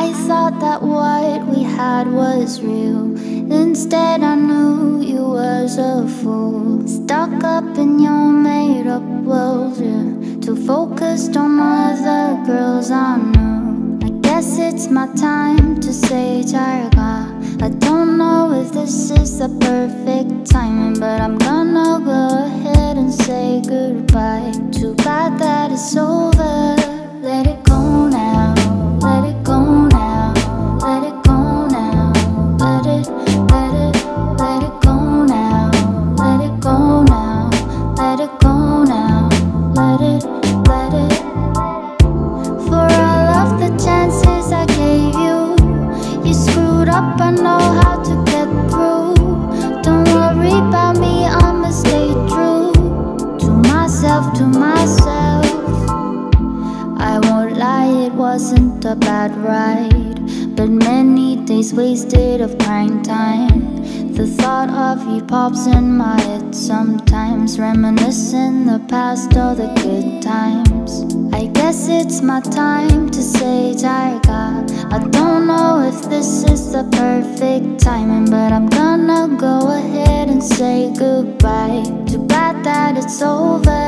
I thought that what we had was real. Instead, I knew you was a fool. Stuck up in your made up world, yeah. Too focused on other girls I know. I guess it's my time to say Jarga. I don't know if this is the perfect timing, but I'm gonna to myself. I won't lie, it wasn't a bad ride, but many days wasted of crying time. The thought of you pops in my head sometimes, reminiscing the past, all the good times. I guess it's my time to say Jarga. I don't know if this is the perfect timing, but I'm gonna go ahead and say goodbye. Too bad that it's over.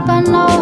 Up. Know how.